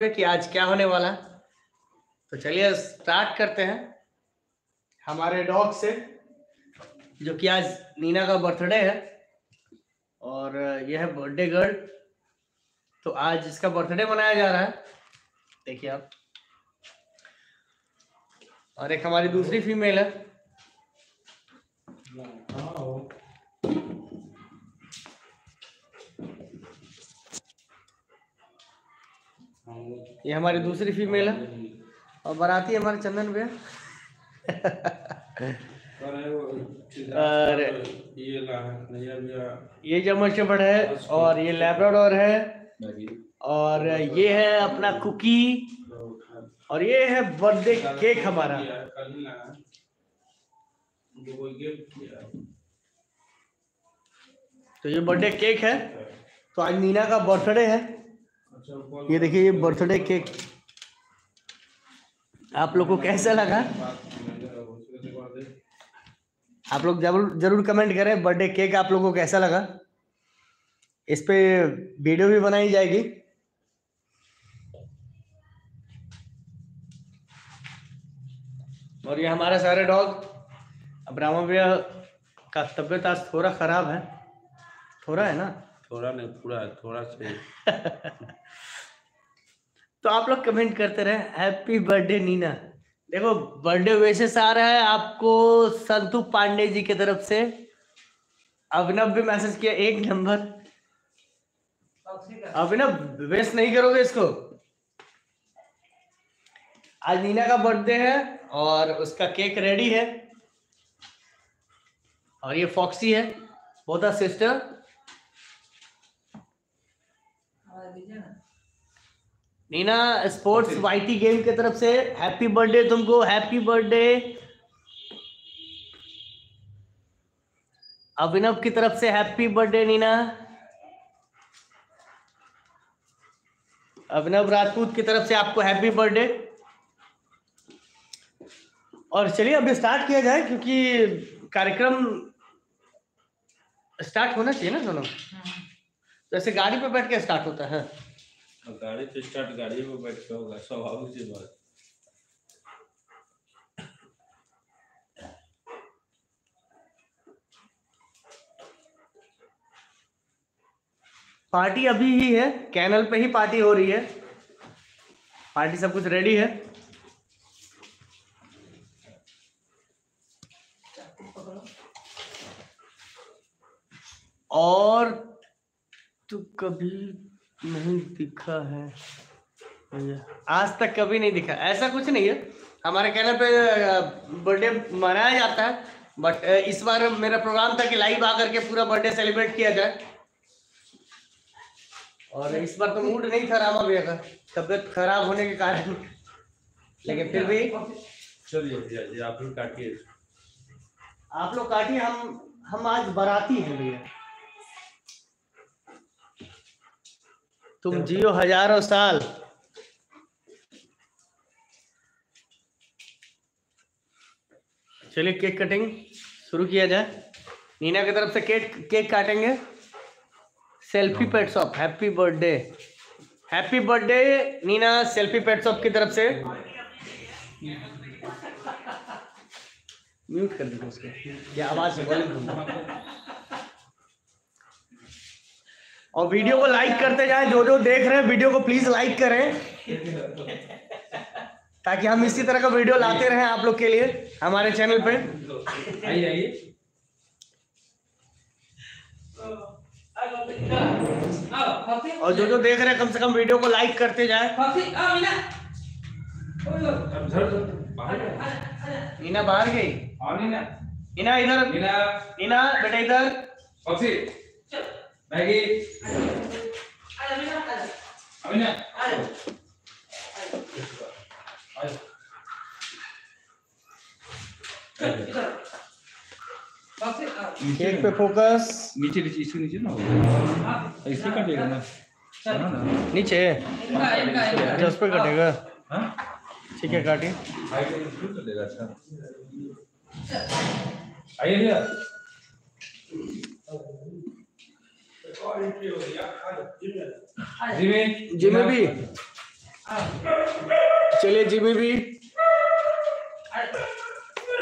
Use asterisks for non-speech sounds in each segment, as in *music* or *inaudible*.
कि आज क्या होने वाला तो चलिए स्टार्ट करते हैं। हमारे डॉग से, जो कि आज नीना का बर्थडे है, और यह है बर्थडे गर्ल तो आज इसका बर्थडे मनाया जा रहा है। देखिए आप। और एक हमारी दूसरी फीमेल है। ये हमारी दूसरी फीमेल है। और बाराती हमारे चंदन भैया। *laughs* और ये शेफर्ड है और ये लैब्राडोर है और ये है अपना कुकी और ये है बर्थडे केक हमारा। तो ये बर्थडे केक है। तो आज नीना का बर्थडे है। ये देखिए, ये बर्थडे केक आप लोग को कैसा लगा? आप लोग ज़रूर ज़रूर कमेंट करें बर्थडे केक आप लोगों को कैसा लगा? इस पे वीडियो भी बनाई जाएगी। और ये हमारे सारे डॉग अब रामा भैया का तबीयत आज थोड़ा खराब है। थोड़ा है ना? थोड़ा नहीं पूरा थोड़ा से। *laughs* तो आप लोग कमेंट करते रहे हैप्पी बर्थडे नीना. देखो बर्थडे विशेष आ रहा है आपको संतु पांडे जी की तरफ़ से। अभिनव भी मैसेज किया, एक नंबर। अभिनव वेस्ट नहीं करोगे इसको? आज नीना का बर्थडे है और उसका केक रेडी है। और ये फॉक्सी है both sister Neena sports YT game की तरफ़ से हैप्पी बर्थडे तुमको हैप्पी बर्थडे अभिनव की तरफ़ से हैप्पी बर्थडे नीना। अभिनव राजपूत की तरफ़ से आपको हैप्पी बर्थडे और चलिए अभी स्टार्ट किया जाए क्योंकि कार्यक्रम स्टार्ट होना चाहिए ना दोनों। जैसे गाड़ी पे बैठ के स्टार्ट होता है। गाड़ी तो स्टार्ट गाड़ी में बैठ के होगा स्वाभाविक सी बात। पार्टी अभी ही है कैनल पे ही पार्टी हो रही है। पार्टी सब कुछ रेडी है। और तो कभी नहीं दिखा है। आज तक कभी नहीं दिखा। ऐसा कुछ नहीं है। हमारे कैनल पे बर्थडे मनाया जाता है बट इस बार मेरा प्रोग्राम था कि लाइव आकर के पूरा बर्थडे सेलिब्रेट किया जाए। और इस बार तो मूड नहीं था रामा भैया का। तबीयत खराब होने के कारण। लेकिन फिर भी चलिए आप ही काटिए। आप लोग काटिए हम हम आज बाराती हैं भैया। तुम जियो हज़ारों साल। चलिए केक कटिंग शुरू किया जाए। नीना की तरफ़ से केक केक काटेंगे। Selfie pet shop happy birthday happy birthday Neena selfie pet shop की तरफ़ से। म्यूट कर दीजिए उसको। या आवाज़ और वीडियो को लाइक करते जाएँ जो जो देख रहे हैं वीडियो को प्लीज़ लाइक करें। ताकि हम इसी तरह का वीडियो लाते रहें आप लोग के लिए हमारे चैनल पे। आइए आइए और जो जो देख रहे हैं कम से कम वीडियो को लाइक करते जाएँ। नीना बाहर गई। नीना नीना इधर। नीना बेटा इधर। मैगी अमीना केक पे फोकस नीचे नीचे इसके नीचे ना होगा कटेगा ना। नीचे। अच्छा उस पर कटेगा हाँ। ठीक है में कटेगा अच्छा। आइए भैया। जिमी जिम्मे भी। चलिए जिमी भी।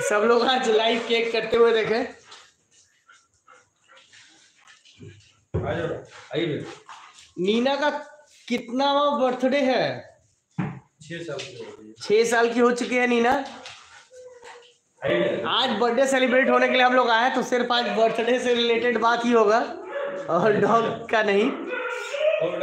सब लोग आज लाइव केक करते हुए देखे। नीना का कितना बर्थडे है? छह साल की हो छह साल की हो चुकी है नीना। आज बर्थडे सेलिब्रेट होने के लिए हम लोग आए हैं, तो सिर्फ़ आज बर्थडे से रिलेटेड बात ही होगा। और डॉग का नहीं। और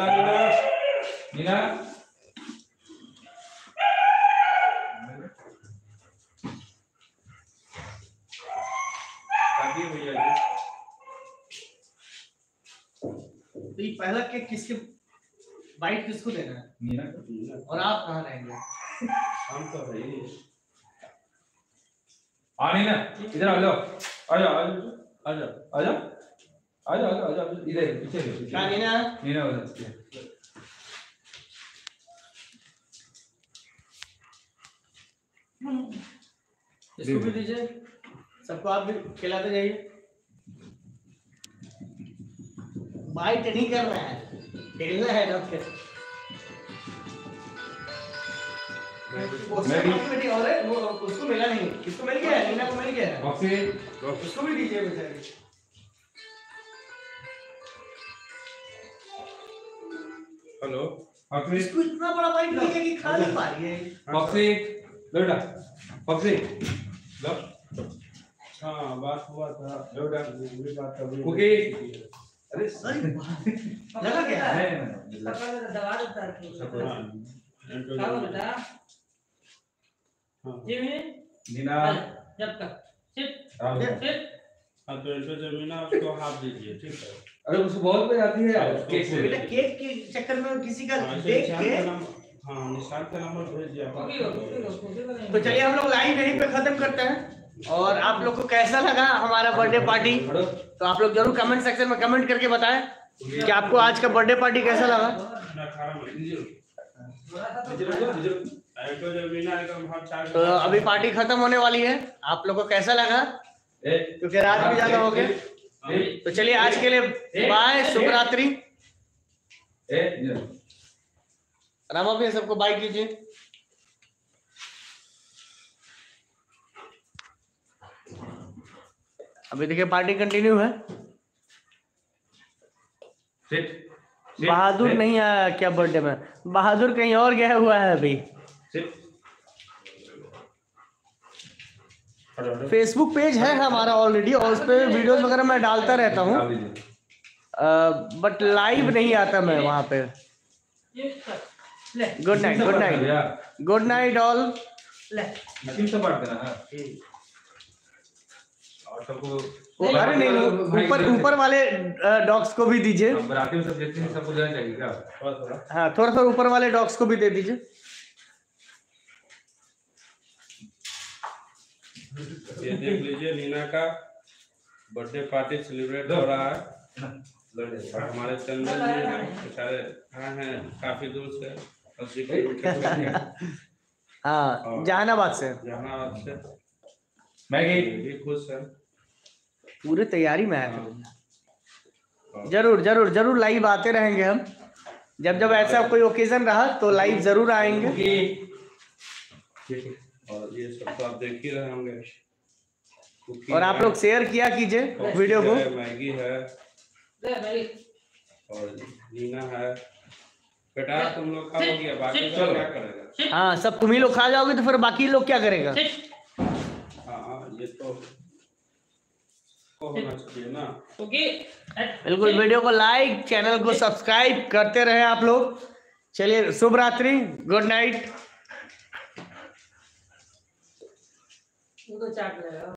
काफ़ी भैया जी तो ये पहला केक किसके बाइट किसको देना है? नीना और आप कहाँ रहेंगे? हम तो है ही आ नीना इधर आ जाओ आ जाओ आ जाओ आ जाओ। आ जाओ आ जाओ आ जाओ इधर पीछे लो, पीछे नीना नीना उधर इसको भी दीजिए। सबको आप भी खिलाते जाइए। बाइट नहीं करना है। खेलना है डॉग के मैं भी- और है, वो उसको मिला नहीं। किसको मिल गया? नीना को मिल गया। उसको भी दीजिए बेचारी। हेलो। बॉक्सी इसको इतना बड़ा बाइट मिल गया कि खा नहीं पा रही है। बॉक्सी बेटा बॉक्सी लो। हाँ बात हुआ था। बेटा पूरी बात अभी कुकी। अरे अरे वाह। लगा क्या? नहीं, नहीं, नहीं, दवा देता है। हाँ, क्या बोलता हाँ। जिमी नीना जब तक। सिट। सिट हाँ, तो एंटो जमीना उसको हाथ दीजिए ठीक है? अरे उसको बहुत पे जाती है केक से बेटा केक के चक्कर में किसी का हाँ, देख के हाँ निशान का नंबर भेज दिया। कुकी हो तो चलिए हम लोग लाइव यहीं पे खत्म करते हैं। और आप लोग को कैसा लगा हमारा बर्थडे पार्टी? तो आप लोग ज़रूर कमेंट सेक्शन में कमेंट करके बताएँ कि आपको आज का बर्थडे पार्टी कैसा लगा। तो अभी पार्टी खत्म होने वाली है। आप लोग को कैसा लगा? क्योंकि रात भी ज़्यादा हो ए तो चलिए आज के लिए बाय शुभ रात्रि रामा सबको बाय कीजिए। अभी देखिए, पार्टी कंटिन्यू है। बहादुर नहीं आया, क्या बर्थडे में? बहादुर कहीं और गया हुआ है अभी। फेसबुक पेज है हमारा ऑलरेडी और उस पर वीडियोस वगैरह मैं डालता रहता हूँ। बट लाइव नहीं आता मैं वहाँ पे। Good night good night good night all अरे नहीं ऊपर ऊपर वाले डॉग्स को भी दीजिए। हम बराती में सब सबको देना चाहिए क्या? थोड़ा थोड़ा हाँ थोड़ा थोड़ा ऊपर वाले डॉग्स को भी दे दीजिए। ये देख लीजिए नीना का बर्थडे पार्टी सेलिब्रेट हो रहा है। हमारे चंदन जी हैं बेचारे आए हैं काफ़ी दूर से। हाँ जहानाबाद से। जहानाबाद से। मैगी। भी खुश है। पूरी तैयारी में है हाँ। ज़रूर ज़रूर ज़रूर लाइव आते रहेंगे हम। जब जब ऐसा कोई ओकेजन रहा तो लाइव ज़रूर आएँगे। और ये सब तो आप देख ही रहे होंगे। और आप लोग शेयर किया कीजिए वीडियो को। मैगी है। और नीना है। बेटा तुम लोग का हो गया बाकी सब क्या करेगा? हाँ सब तुम ही लोग खा जाओगे तो फिर बाकी लोग क्या करेगा? हाँ ये तो को होना चाहिए ना। बिल्कुल वीडियो को लाइक चैनल को सब्सक्राइब करते रहे आप लोग। चलिए शुभ रात्रि गुड नाइट वो तो चाट लेगा